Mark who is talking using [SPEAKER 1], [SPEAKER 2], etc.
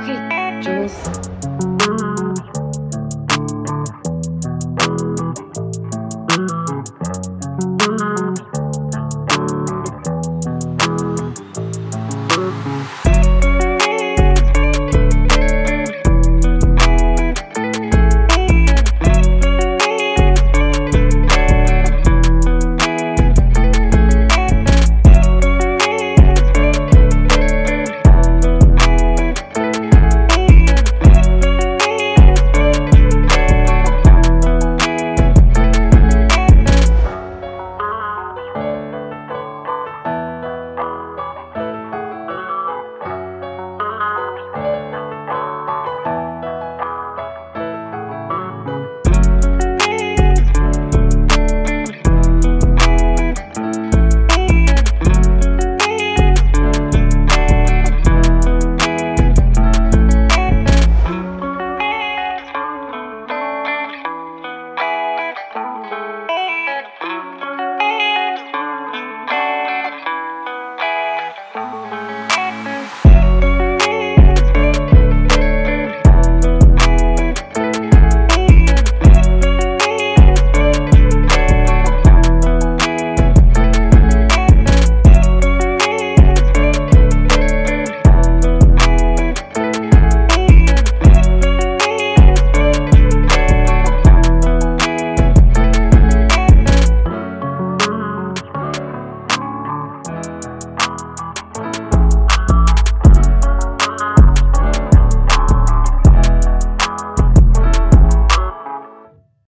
[SPEAKER 1] Okay, Jules. Mm-hmm.